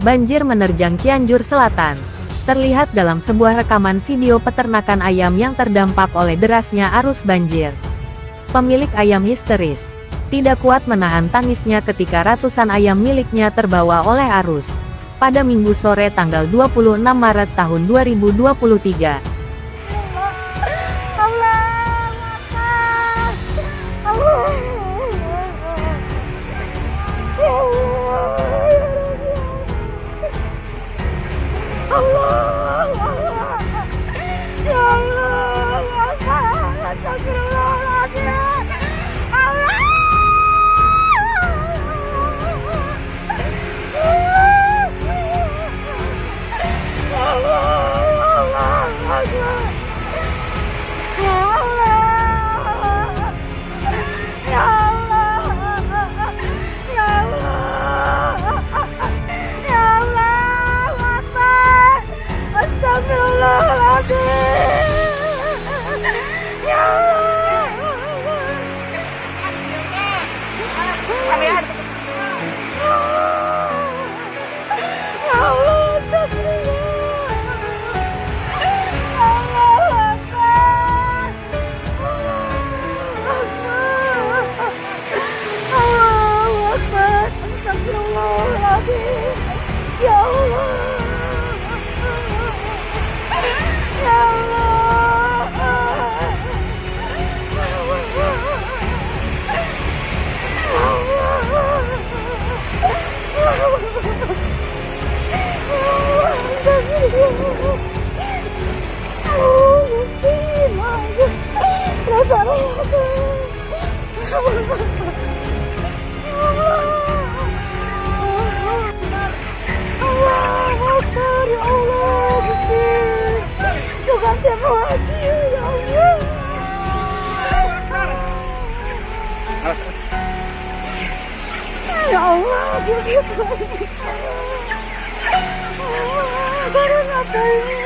banjir menerjang Cianjur Selatan. Terlihat dalam sebuah rekaman video peternakan ayam yang terdampak oleh derasnya arus banjir. Pemilik ayam histeris, tidak kuat menahan tangisnya ketika ratusan ayam miliknya terbawa oleh arus. Pada minggu sore tanggal 26 Maret tahun 2023, Allah! 爹救我要我就是疼你，我我我我我疼。